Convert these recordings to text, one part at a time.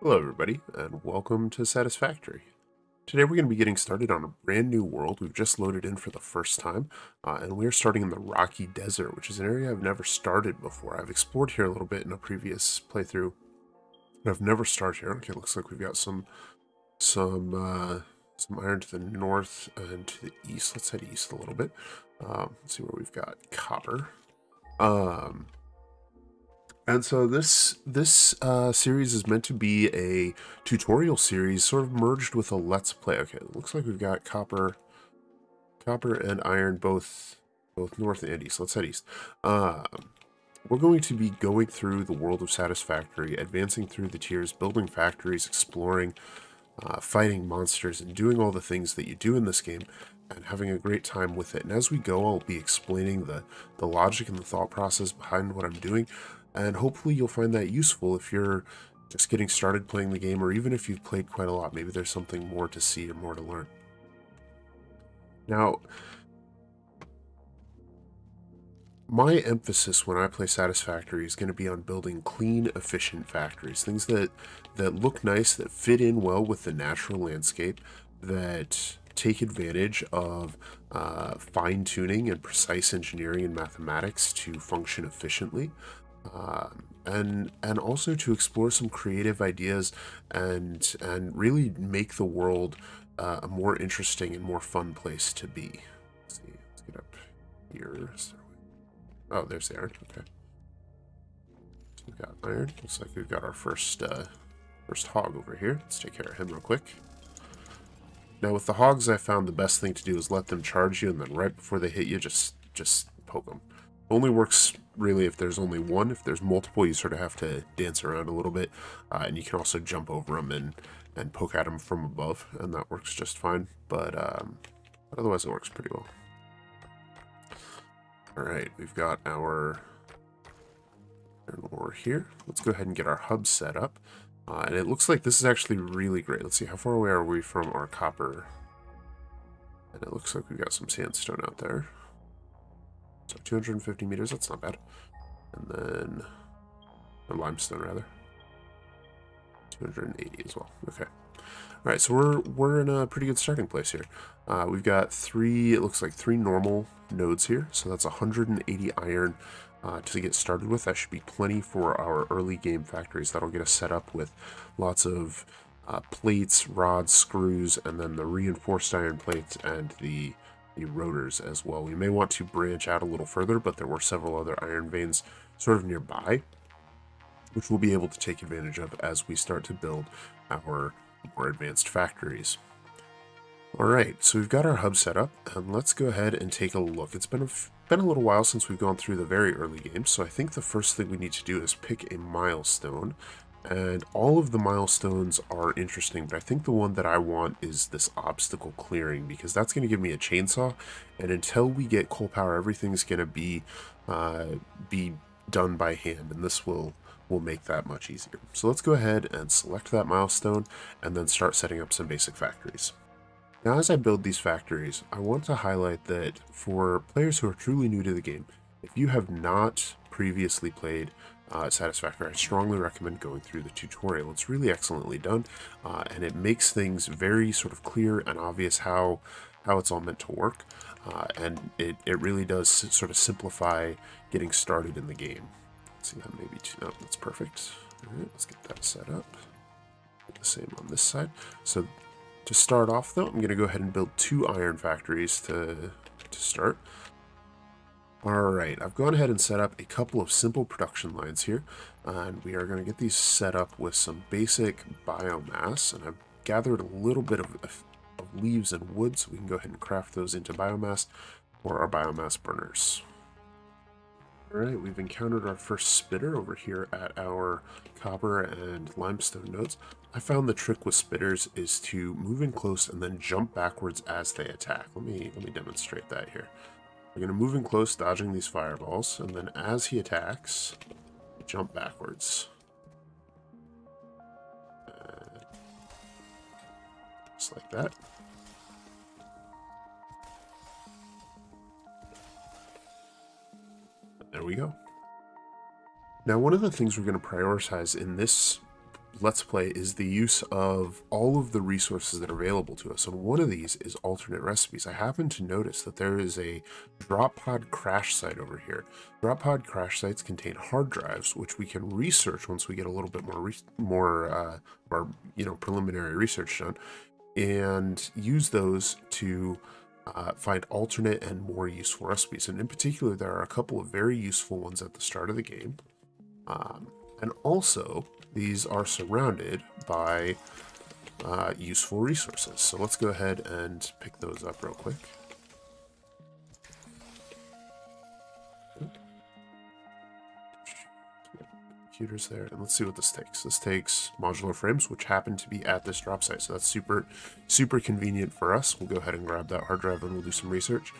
Hello everybody, and welcome to Satisfactory. Today we're going to be getting started on a brand new world we've just loaded in for the first time, uh, and we're starting in the Rocky Desert, which is an area I've never started before. I've explored here a little bit in a previous playthrough, but I've never started here. Okay, looks like we've got some some uh, some iron to the north and to the east. Let's head east a little bit. Um, let's see where we've got copper. Um, and so this this uh, series is meant to be a tutorial series, sort of merged with a let's play. Okay, it looks like we've got copper, copper and iron both both north and east. Let's head east. Uh, we're going to be going through the world of Satisfactory, advancing through the tiers, building factories, exploring, uh, fighting monsters, and doing all the things that you do in this game, and having a great time with it. And as we go, I'll be explaining the the logic and the thought process behind what I'm doing and hopefully you'll find that useful if you're just getting started playing the game or even if you've played quite a lot maybe there's something more to see or more to learn now my emphasis when I play Satisfactory is going to be on building clean, efficient factories. Things that, that look nice, that fit in well with the natural landscape, that take advantage of uh, fine tuning and precise engineering and mathematics to function efficiently, um, and and also to explore some creative ideas and and really make the world uh, a more interesting and more fun place to be. Let's see, let's get up here. Oh, there's the iron. Okay. So we've got iron. Looks like we've got our first uh, first hog over here. Let's take care of him real quick. Now with the hogs, I found the best thing to do is let them charge you, and then right before they hit you, just just poke them. Only works really if there's only one. If there's multiple, you sort of have to dance around a little bit. Uh, and you can also jump over them and, and poke at them from above, and that works just fine. But, um, but otherwise it works pretty well. Alright, we've got our iron ore here. Let's go ahead and get our hub set up. Uh, and it looks like this is actually really great. Let's see, how far away are we from our copper? And it looks like we've got some sandstone out there. So 250 meters, that's not bad. And then, a limestone rather. 280 as well, okay. All right, so we're, we're in a pretty good starting place here. Uh, we've got three, it looks like three normal nodes here. So that's 180 iron uh, to get started with. That should be plenty for our early game factories. That'll get us set up with lots of uh, plates, rods, screws, and then the reinforced iron plates and the rotors as well. We may want to branch out a little further, but there were several other iron veins sort of nearby, which we'll be able to take advantage of as we start to build our more advanced factories. Alright, so we've got our hub set up, and let's go ahead and take a look. It's been a, been a little while since we've gone through the very early games, so I think the first thing we need to do is pick a milestone and all of the milestones are interesting, but I think the one that I want is this obstacle clearing, because that's going to give me a chainsaw, and until we get coal power, everything's going to be uh, be done by hand, and this will will make that much easier. So let's go ahead and select that milestone, and then start setting up some basic factories. Now as I build these factories, I want to highlight that for players who are truly new to the game, if you have not previously played uh, Satisfactory, I strongly recommend going through the tutorial. It's really excellently done, uh, and it makes things very sort of clear and obvious how how it's all meant to work, uh, and it, it really does sort of simplify getting started in the game. Let's see, that maybe two, no, that's perfect. All right, let's get that set up. The same on this side. So to start off though, I'm going to go ahead and build two iron factories to, to start. Alright, I've gone ahead and set up a couple of simple production lines here, and we are going to get these set up with some basic biomass, and I've gathered a little bit of, of leaves and wood, so we can go ahead and craft those into biomass for our biomass burners. Alright, we've encountered our first spitter over here at our copper and limestone nodes. I found the trick with spitters is to move in close and then jump backwards as they attack. Let me let me demonstrate that here. We're going to move in close, dodging these fireballs, and then as he attacks, jump backwards. Uh, just like that. There we go. Now, one of the things we're going to prioritize in this Let's Play is the use of all of the resources that are available to us. And one of these is alternate recipes. I happen to notice that there is a drop pod crash site over here. Drop pod crash sites contain hard drives, which we can research once we get a little bit more, more, uh, you know, preliminary research done, and use those to uh, find alternate and more useful recipes. And in particular, there are a couple of very useful ones at the start of the game. Um, and also, these are surrounded by uh, useful resources. So let's go ahead and pick those up real quick. computers there and let's see what this takes. This takes modular frames which happen to be at this drop site. So that's super super convenient for us. We'll go ahead and grab that hard drive and we'll do some research.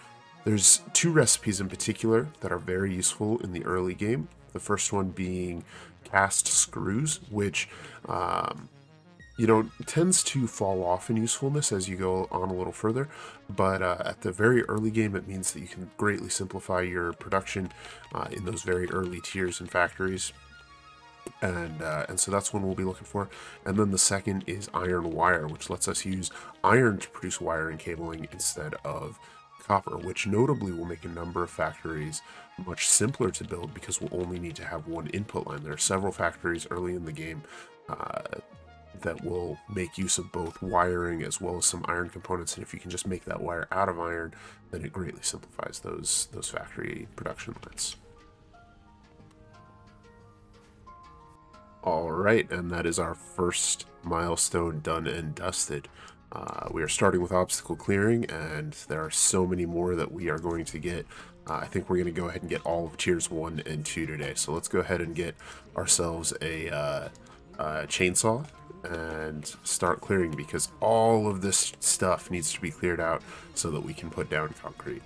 There's two recipes in particular that are very useful in the early game. The first one being cast screws, which um, you know tends to fall off in usefulness as you go on a little further. But uh, at the very early game, it means that you can greatly simplify your production uh, in those very early tiers and factories. And, uh, and so that's one we'll be looking for. And then the second is iron wire, which lets us use iron to produce wire and cabling instead of copper, which notably will make a number of factories much simpler to build because we'll only need to have one input line. There are several factories early in the game uh, that will make use of both wiring as well as some iron components, and if you can just make that wire out of iron, then it greatly simplifies those, those factory production lines. All right, and that is our first milestone done and dusted. Uh, we are starting with obstacle clearing, and there are so many more that we are going to get. Uh, I think we're going to go ahead and get all of tiers 1 and 2 today. So let's go ahead and get ourselves a uh, chainsaw and start clearing because all of this stuff needs to be cleared out so that we can put down concrete.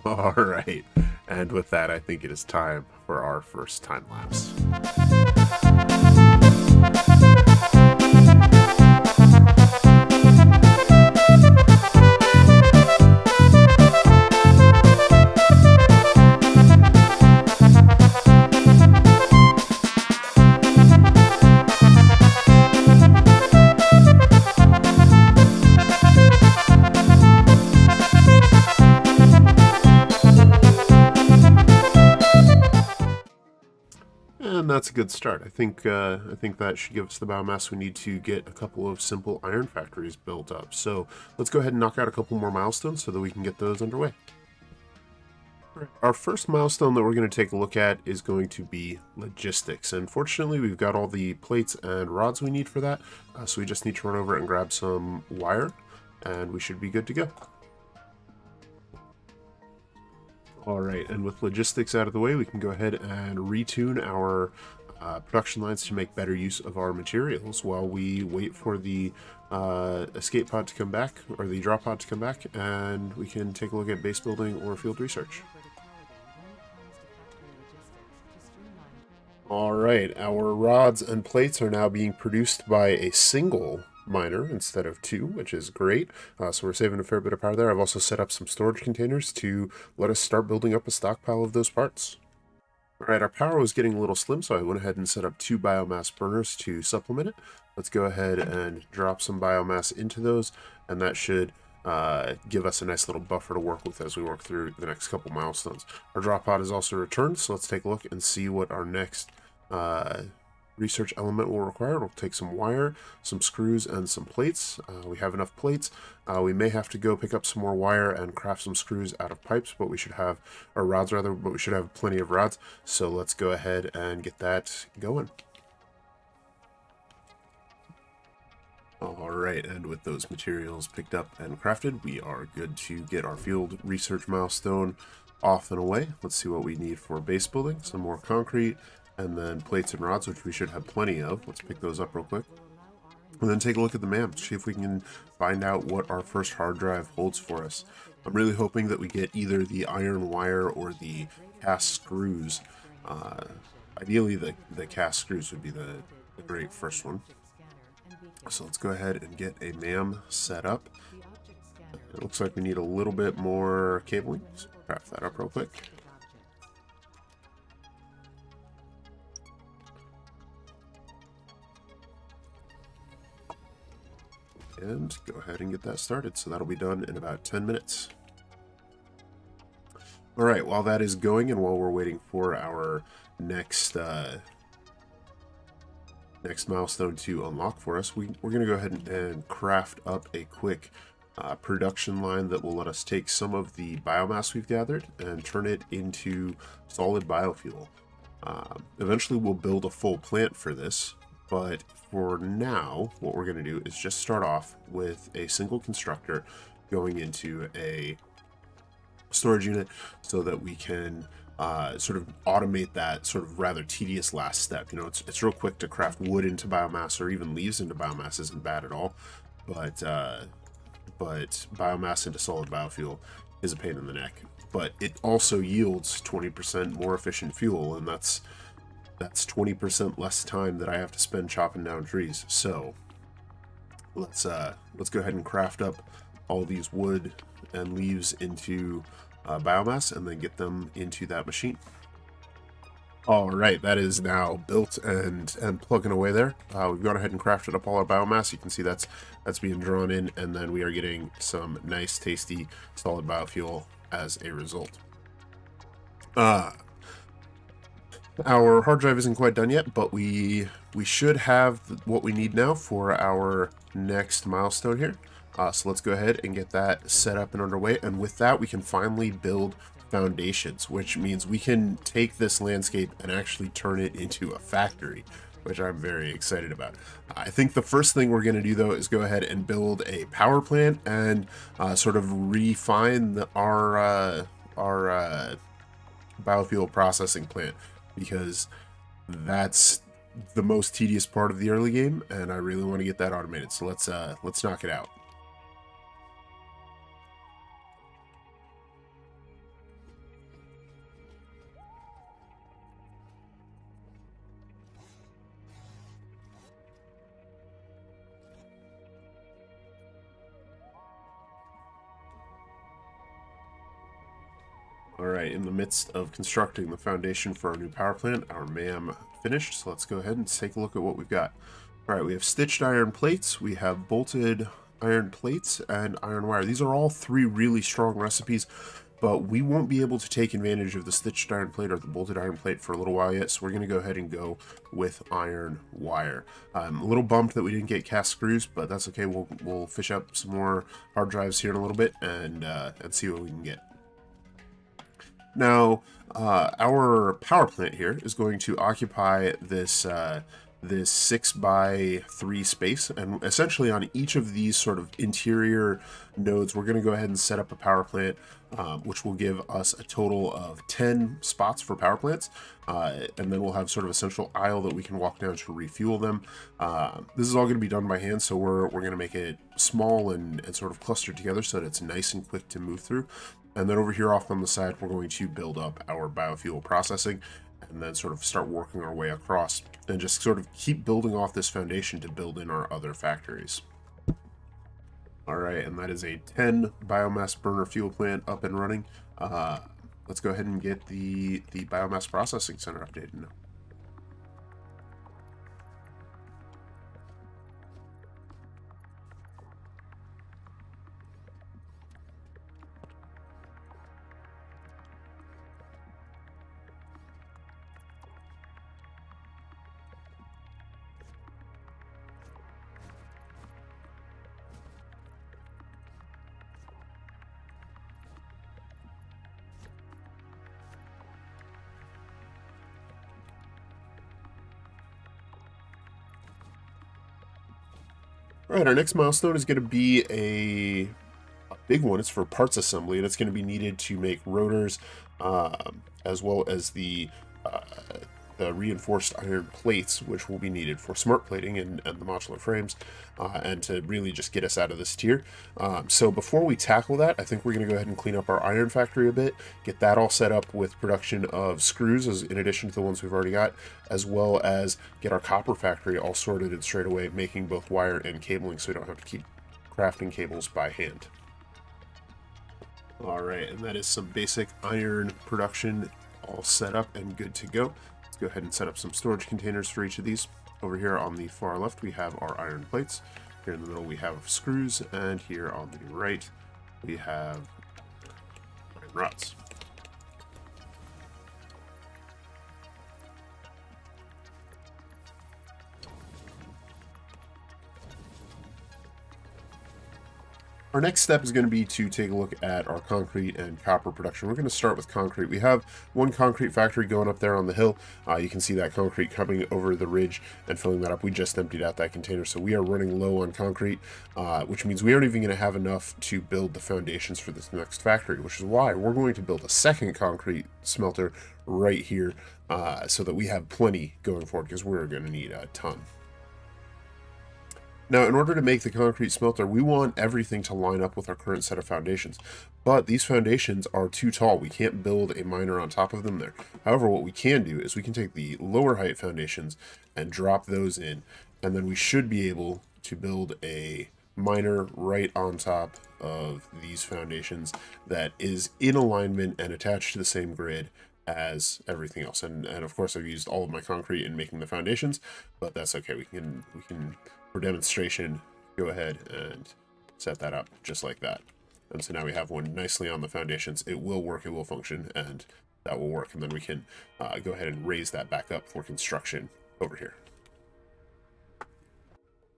All right. And with that, I think it is time for our first time lapse. Good start. I think uh, I think that should give us the biomass we need to get a couple of simple iron factories built up. So let's go ahead and knock out a couple more milestones so that we can get those underway. Our first milestone that we're going to take a look at is going to be logistics. And fortunately, we've got all the plates and rods we need for that. Uh, so we just need to run over and grab some wire and we should be good to go. All right, and with logistics out of the way, we can go ahead and retune our uh, production lines to make better use of our materials while we wait for the uh, escape pod to come back, or the drop pod to come back, and we can take a look at base building or field research. All right, our rods and plates are now being produced by a single miner instead of two, which is great. Uh, so we're saving a fair bit of power there. I've also set up some storage containers to let us start building up a stockpile of those parts. All right, our power was getting a little slim, so I went ahead and set up two biomass burners to supplement it. Let's go ahead and drop some biomass into those, and that should uh, give us a nice little buffer to work with as we work through the next couple milestones. Our drop pod is also returned, so let's take a look and see what our next uh, research element will require. It'll take some wire, some screws, and some plates. Uh, we have enough plates. Uh, we may have to go pick up some more wire and craft some screws out of pipes, but we should have, or rods rather, but we should have plenty of rods. So let's go ahead and get that going. Alright, and with those materials picked up and crafted, we are good to get our field research milestone off and away. Let's see what we need for base building. Some more concrete, and then plates and rods, which we should have plenty of. Let's pick those up real quick. And then take a look at the map, see if we can find out what our first hard drive holds for us. I'm really hoping that we get either the iron wire or the cast screws. Uh, ideally, the, the cast screws would be the, the great first one. So let's go ahead and get a MAM set up. it looks like we need a little bit more cabling. So craft that up real quick. And go ahead and get that started. So that'll be done in about 10 minutes. All right, while that is going and while we're waiting for our next uh, next milestone to unlock for us, we, we're going to go ahead and, and, craft up a quick uh, production line that will let us take some of the biomass we've gathered and turn it into solid biofuel. Uh, eventually we'll build a full plant for this, but for now, what we're going to do is just start off with a single constructor going into a storage unit so that we can uh, sort of automate that sort of rather tedious last step. You know, it's, it's real quick to craft wood into biomass or even leaves into biomass isn't bad at all, but uh, but biomass into solid biofuel is a pain in the neck. But it also yields 20% more efficient fuel, and that's that's 20% less time that I have to spend chopping down trees. So let's uh, let's go ahead and craft up all these wood and leaves into uh, biomass and then get them into that machine. All right, that is now built and and plugging away there. Uh, we've gone ahead and crafted up all our biomass. You can see that's that's being drawn in, and then we are getting some nice, tasty, solid biofuel as a result. Uh, our hard drive isn't quite done yet, but we we should have what we need now for our next milestone here. Uh, so let's go ahead and get that set up and underway. And with that, we can finally build foundations, which means we can take this landscape and actually turn it into a factory, which I'm very excited about. I think the first thing we're going to do, though, is go ahead and build a power plant and uh, sort of refine the, our, uh, our uh, biofuel processing plant because that's the most tedious part of the early game and I really want to get that automated. So let's uh let's knock it out. In the midst of constructing the foundation for our new power plant, our MAM finished, so let's go ahead and take a look at what we've got. Alright, we have stitched iron plates, we have bolted iron plates, and iron wire. These are all three really strong recipes, but we won't be able to take advantage of the stitched iron plate or the bolted iron plate for a little while yet, so we're going to go ahead and go with iron wire. I'm a little bummed that we didn't get cast screws, but that's okay. We'll, we'll fish up some more hard drives here in a little bit and, uh, and see what we can get. Now, uh, our power plant here is going to occupy this uh, this six by three space, and essentially on each of these sort of interior nodes, we're going to go ahead and set up a power plant, um, which will give us a total of 10 spots for power plants, uh, and then we'll have sort of a central aisle that we can walk down to refuel them. Uh, this is all going to be done by hand, so we're, we're going to make it small and, and sort of clustered together so that it's nice and quick to move through. And then over here off on the side, we're going to build up our biofuel processing and then sort of start working our way across and just sort of keep building off this foundation to build in our other factories. All right, and that is a 10 biomass burner fuel plant up and running. Uh, let's go ahead and get the, the biomass processing center updated now. All right, our next milestone is going to be a, a, big one. It's for parts assembly, and it's going to be needed to make rotors uh, as well as the the reinforced iron plates, which will be needed for smart plating and, and the modular frames, uh, and to really just get us out of this tier. Um, so before we tackle that, I think we're going to go ahead and clean up our iron factory a bit, get that all set up with production of screws as in addition to the ones we've already got, as well as get our copper factory all sorted and straight away, making both wire and cabling so we don't have to keep crafting cables by hand. All right, and that is some basic iron production all set up and good to go. Go ahead and set up some storage containers for each of these. Over here on the far left, we have our iron plates. Here in the middle, we have screws, and here on the right, we have iron rods. Our next step is going to be to take a look at our concrete and copper production. We're going to start with concrete. We have one concrete factory going up there on the hill. Uh, you can see that concrete coming over the ridge and filling that up. We just emptied out that container, so we are running low on concrete, uh, which means we aren't even going to have enough to build the foundations for this next factory, which is why we're going to build a second concrete smelter right here uh, so that we have plenty going forward because we're going to need a ton. Now, in order to make the concrete smelter, we want everything to line up with our current set of foundations. But these foundations are too tall. We can't build a miner on top of them there. However, what we can do is we can take the lower height foundations and drop those in. And then we should be able to build a miner right on top of these foundations that is in alignment and attached to the same grid as everything else. And, and of course, I've used all of my concrete in making the foundations, but that's okay. We can we can for demonstration, go ahead and set that up just like that. And so now we have one nicely on the foundations. It will work, it will function, and that will work. And then we can uh, go ahead and raise that back up for construction over here.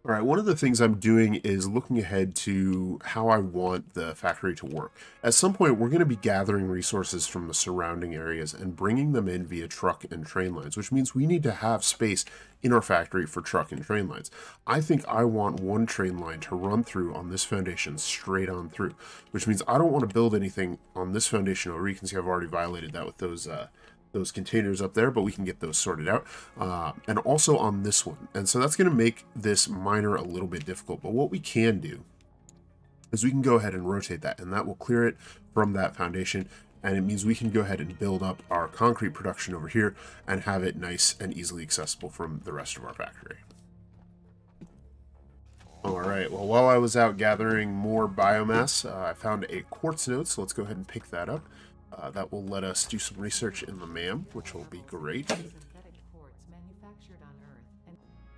All right, one of the things I'm doing is looking ahead to how I want the factory to work. At some point, we're going to be gathering resources from the surrounding areas and bringing them in via truck and train lines, which means we need to have space in our factory for truck and train lines. I think I want one train line to run through on this foundation straight on through, which means I don't want to build anything on this foundation over. You can see I've already violated that with those uh, those containers up there, but we can get those sorted out. Uh, and also on this one. And so that's going to make this miner a little bit difficult. But what we can do is we can go ahead and rotate that, and that will clear it from that foundation. And it means we can go ahead and build up our concrete production over here and have it nice and easily accessible from the rest of our factory. All right, well, while I was out gathering more biomass, uh, I found a quartz node, so let's go ahead and pick that up. Uh, that will let us do some research in the MAM, which will be great.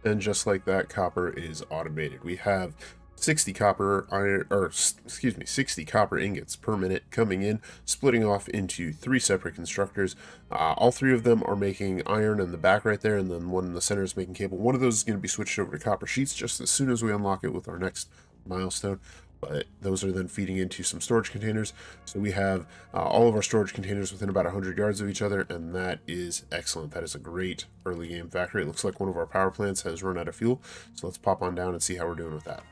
And just like that, copper is automated. We have 60 copper iron, or excuse me, 60 copper ingots per minute coming in, splitting off into three separate constructors. Uh, all three of them are making iron in the back right there, and then one in the center is making cable. One of those is going to be switched over to copper sheets just as soon as we unlock it with our next milestone but those are then feeding into some storage containers. So we have uh, all of our storage containers within about 100 yards of each other, and that is excellent. That is a great early game factory. It looks like one of our power plants has run out of fuel, so let's pop on down and see how we're doing with that.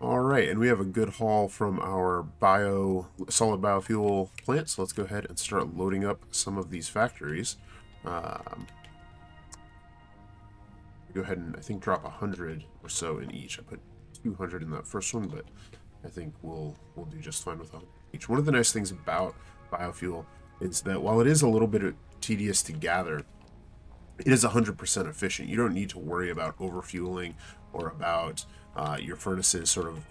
All right, and we have a good haul from our bio solid biofuel plant, so let's go ahead and start loading up some of these factories. Um, go ahead and I think drop a hundred or so in each. I put 200 in that first one, but I think we'll we'll do just fine with each. One of the nice things about biofuel is that while it is a little bit tedious to gather, it is 100% efficient. You don't need to worry about overfueling or about uh, your furnaces sort of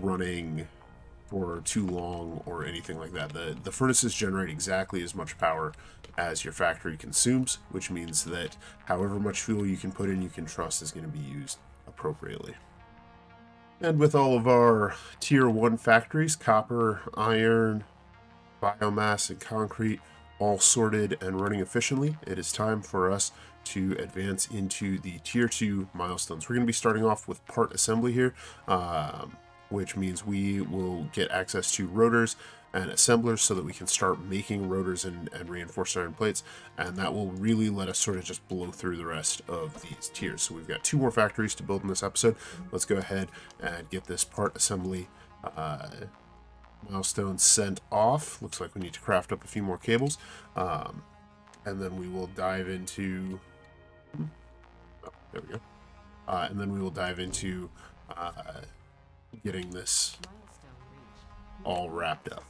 running for too long or anything like that. The, the furnaces generate exactly as much power as your factory consumes, which means that however much fuel you can put in, you can trust is going to be used appropriately. And with all of our tier 1 factories, copper, iron, biomass, and concrete all sorted and running efficiently, it is time for us to advance into the tier 2 milestones. We're going to be starting off with part assembly here, um, which means we will get access to rotors and assemblers so that we can start making rotors and, and reinforced iron plates. And that will really let us sort of just blow through the rest of these tiers. So we've got two more factories to build in this episode. Let's go ahead and get this part assembly uh, milestone sent off. Looks like we need to craft up a few more cables. Um, and then we will dive into oh, there we go. Uh, and then we will dive into uh, getting this all wrapped up.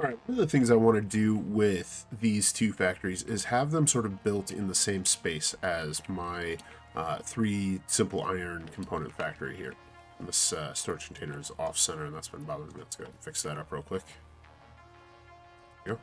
Alright, one of the things I want to do with these two factories is have them sort of built in the same space as my uh, three simple iron component factory here. And this uh, storage container is off center, and that's been bothering me. Let's go ahead and fix that up real quick. Go.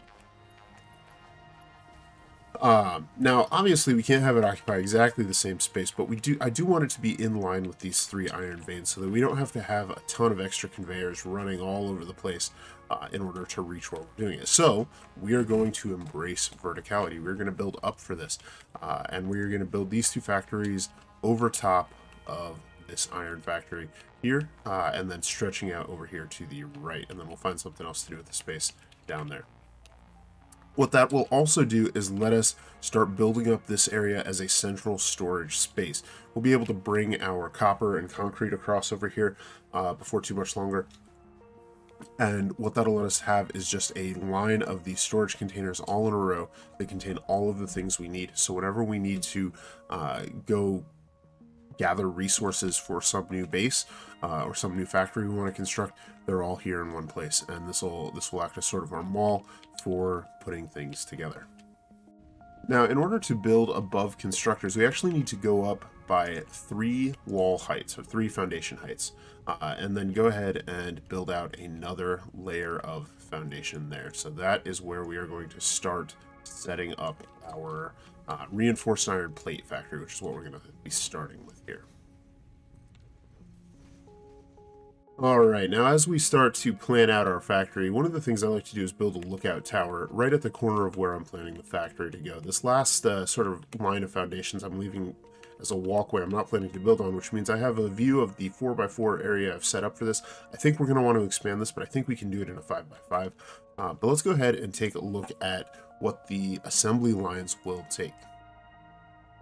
Um, now, obviously, we can't have it occupy exactly the same space, but we do. I do want it to be in line with these three iron veins, so that we don't have to have a ton of extra conveyors running all over the place uh, in order to reach where we're doing it. So we are going to embrace verticality. We're going to build up for this, uh, and we're going to build these two factories over top of this iron factory here, uh, and then stretching out over here to the right, and then we'll find something else to do with the space down there. What that will also do is let us start building up this area as a central storage space. We'll be able to bring our copper and concrete across over here uh, before too much longer. And what that'll let us have is just a line of these storage containers all in a row that contain all of the things we need. So whenever we need to uh, go gather resources for some new base uh, or some new factory we want to construct, they're all here in one place. And this will this will act as sort of our mall for putting things together. Now, in order to build above constructors, we actually need to go up by three wall heights or three foundation heights, uh, and then go ahead and build out another layer of foundation there. So that is where we are going to start setting up our uh, reinforced iron plate factory, which is what we're going to be starting with here. All right, now as we start to plan out our factory, one of the things I like to do is build a lookout tower right at the corner of where I'm planning the factory to go. This last uh, sort of line of foundations I'm leaving as a walkway I'm not planning to build on, which means I have a view of the 4x4 area I've set up for this. I think we're going to want to expand this, but I think we can do it in a 5x5. Uh, but let's go ahead and take a look at what the assembly lines will take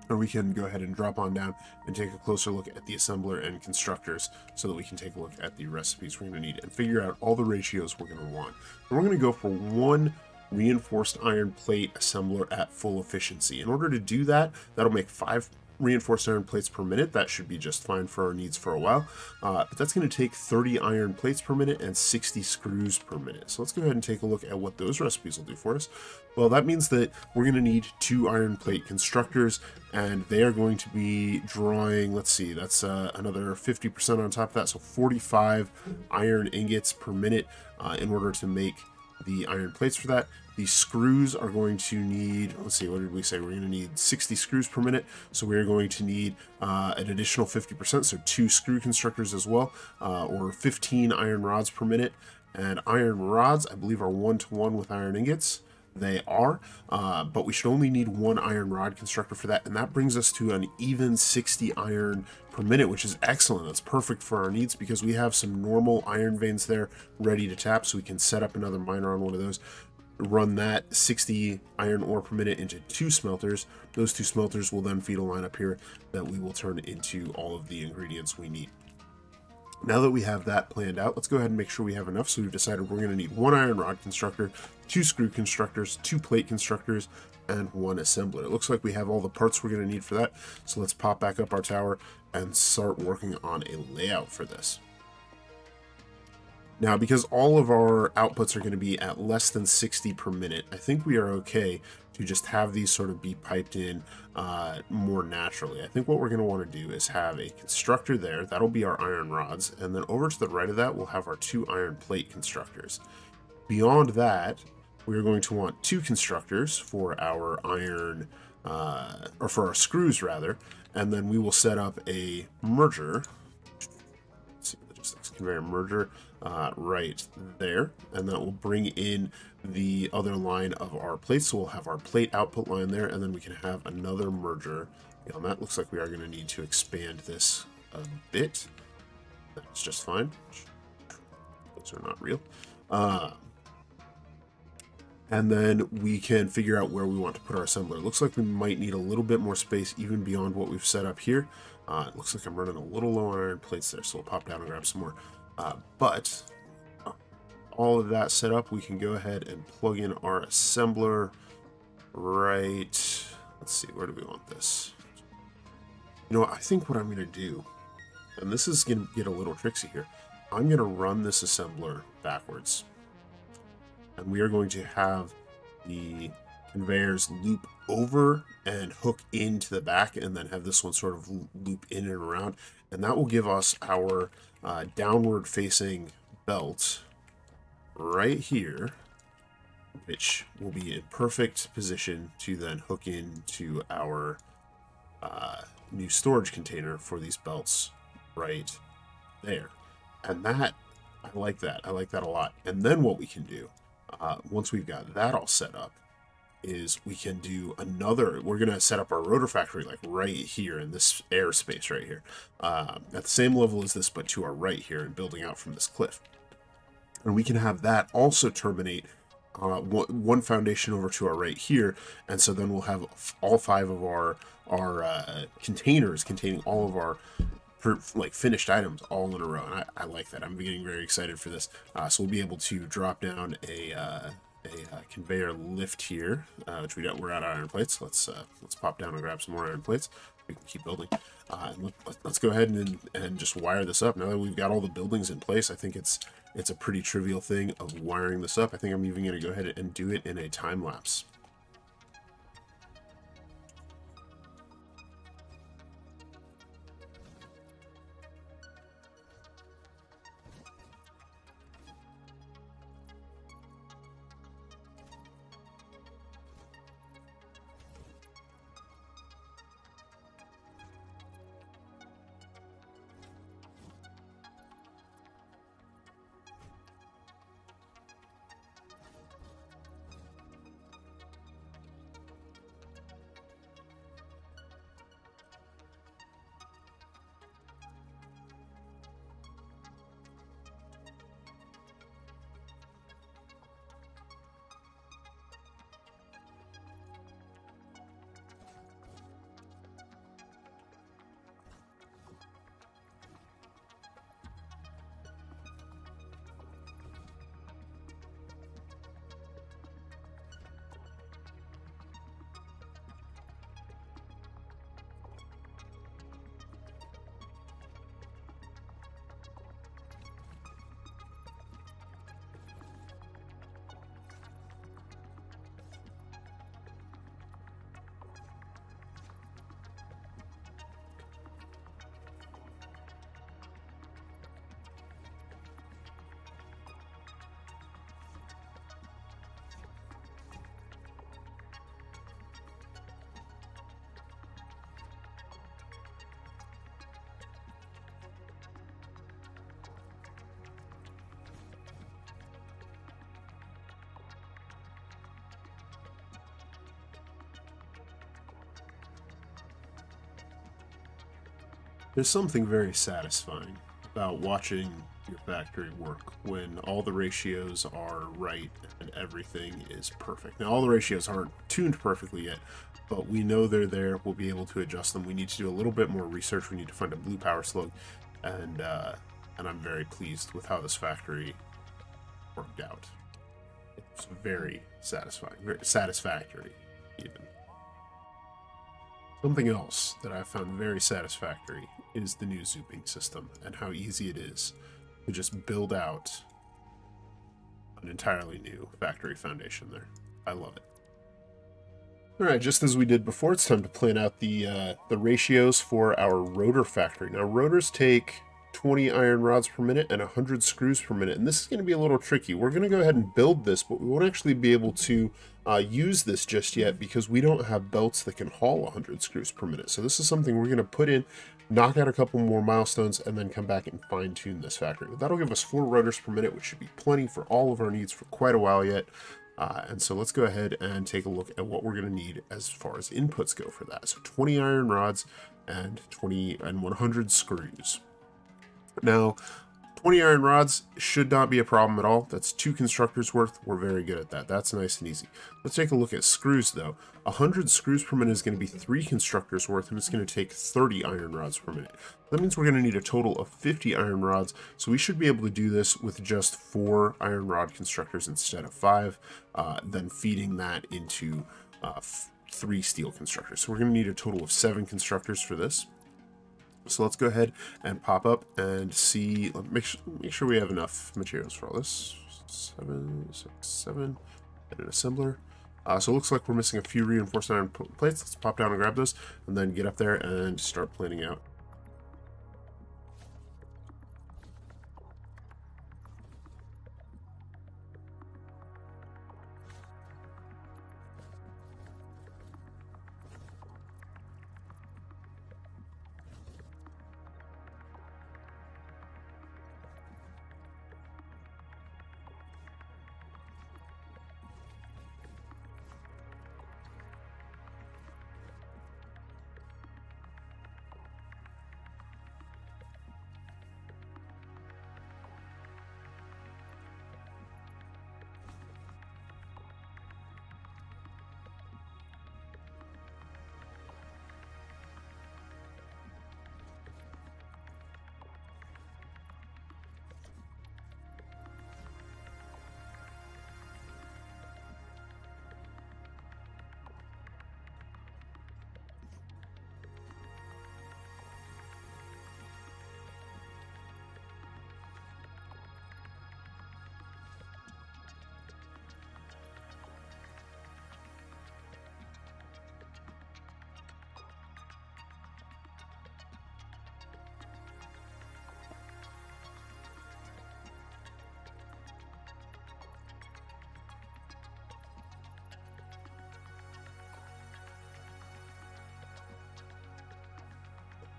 And we can go ahead and drop on down and take a closer look at the assembler and constructors so that we can take a look at the recipes we're going to need and figure out all the ratios we're going to want. And we're going to go for one reinforced iron plate assembler at full efficiency. In order to do that, that'll make five reinforced iron plates per minute. That should be just fine for our needs for a while. Uh, but that's going to take 30 iron plates per minute and 60 screws per minute. So let's go ahead and take a look at what those recipes will do for us. Well, that means that we're going to need two iron plate constructors, and they are going to be drawing, let's see, that's uh, another 50% on top of that, so 45 iron ingots per minute uh, in order to make the iron plates for that. The screws are going to need, let's see, what did we say? We're going to need 60 screws per minute. So we're going to need uh, an additional 50%, so two screw constructors as well, uh, or 15 iron rods per minute. And iron rods, I believe, are one-to-one -one with iron ingots they are, uh, but we should only need one iron rod constructor for that, and that brings us to an even 60 iron per minute, which is excellent. That's perfect for our needs because we have some normal iron veins there ready to tap, so we can set up another miner on one of those, run that 60 iron ore per minute into two smelters. Those two smelters will then feed a line up here that we will turn into all of the ingredients we need. Now that we have that planned out, let's go ahead and make sure we have enough. So we've decided we're going to need one iron rod constructor, two screw constructors, two plate constructors, and one assembler. It looks like we have all the parts we're going to need for that. So let's pop back up our tower and start working on a layout for this. Now, because all of our outputs are going to be at less than 60 per minute, I think we are okay to just have these sort of be piped in uh, more naturally. I think what we're going to want to do is have a constructor there. That'll be our iron rods. And then over to the right of that, we'll have our two iron plate constructors. Beyond that, we're going to want two constructors for our iron, uh, or for our screws rather. And then we will set up a merger. Let's see, logistics conveyor merger uh, right there. And that will bring in the other line of our plate. So we'll have our plate output line there, and then we can have another merger. And that looks like we are going to need to expand this a bit. That's just fine. Those are not real. Uh, and then we can figure out where we want to put our assembler. Looks like we might need a little bit more space even beyond what we've set up here. Uh, it looks like I'm running a little low on iron plates there, so we'll pop down and grab some more. Uh, but all of that set up, we can go ahead and plug in our assembler right... Let's see, where do we want this? You know, I think what I'm going to do, and this is going to get a little tricksy here, I'm going to run this assembler backwards. And we are going to have the conveyors loop over and hook into the back and then have this one sort of loop in and around. And that will give us our uh, downward facing belt right here, which will be in perfect position to then hook into our uh, new storage container for these belts right there. And that, I like that. I like that a lot. And then what we can do, uh, once we've got that all set up, is we can do another, we're going to set up our rotor factory like right here in this airspace right here. Uh, at the same level as this, but to our right here and building out from this cliff. And we can have that also terminate uh, one foundation over to our right here. And so then we'll have all five of our, our uh, containers containing all of our per, like finished items all in a row. And I, I like that. I'm getting very excited for this. Uh, so we'll be able to drop down a, uh, a uh, conveyor lift here, uh, which we don't, We're out of iron plates. Let's uh, let's pop down and grab some more iron plates. We can keep building. Uh, and let, us go ahead and and just wire this up. Now that we've got all the buildings in place, I think it's it's a pretty trivial thing of wiring this up. I think I'm even going to go ahead and do it in a time lapse. There's something very satisfying about watching your factory work when all the ratios are right and everything is perfect. Now, all the ratios aren't tuned perfectly yet, but we know they're there. We'll be able to adjust them. We need to do a little bit more research. We need to find a blue power slug, and uh, and I'm very pleased with how this factory worked out. It's very satisfying, very satisfactory, even. Something else that I found very satisfactory is the new zooping system and how easy it is to just build out an entirely new factory foundation there. I love it. All right, just as we did before, it's time to plan out the uh, the ratios for our rotor factory. Now, rotors take 20 iron rods per minute and 100 screws per minute. And this is going to be a little tricky. We're going to go ahead and build this, but we won't actually be able to uh, use this just yet because we don't have belts that can haul 100 screws per minute. So this is something we're going to put in, knock out a couple more milestones, and then come back and fine tune this factory. That'll give us four rotors per minute, which should be plenty for all of our needs for quite a while yet. Uh, and so let's go ahead and take a look at what we're going to need as far as inputs go for that. So 20 iron rods and 20 and 100 screws. Now, 20 iron rods should not be a problem at all. That's two constructors worth. We're very good at that. That's nice and easy. Let's take a look at screws though. 100 screws per minute is going to be three constructors worth and it's going to take 30 iron rods per minute. That means we're going to need a total of 50 iron rods. So we should be able to do this with just four iron rod constructors instead of five, uh, then feeding that into uh, three steel constructors. So we're going to need a total of seven constructors for this. So let's go ahead and pop up and see, make sure, make sure we have enough materials for all this. Seven, six, seven, and an assembler. Uh, so it looks like we're missing a few reinforced iron plates. Let's pop down and grab those, and then get up there and start planning out.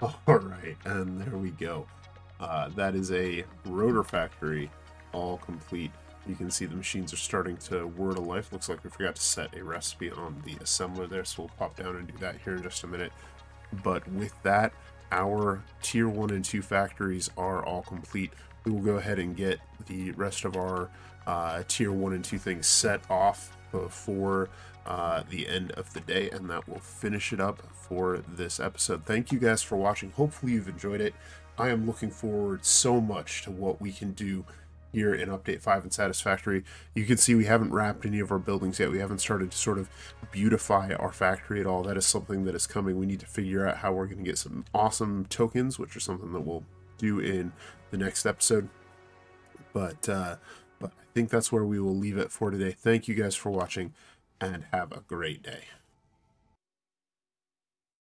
All right, and there we go. Uh, that is a rotor factory, all complete. You can see the machines are starting to whir to life. Looks like we forgot to set a recipe on the assembler there, so we'll pop down and do that here in just a minute. But with that, our tier 1 and 2 factories are all complete. We will go ahead and get the rest of our uh, tier 1 and 2 things set off before uh, the end of the day, and that will finish it up for this episode. Thank you guys for watching. Hopefully, you've enjoyed it. I am looking forward so much to what we can do here in Update 5 and Satisfactory. You can see we haven't wrapped any of our buildings yet. We haven't started to sort of beautify our factory at all. That is something that is coming. We need to figure out how we're going to get some awesome tokens, which are something that we'll do in the next episode. But, uh, think that's where we will leave it for today. Thank you guys for watching and have a great day.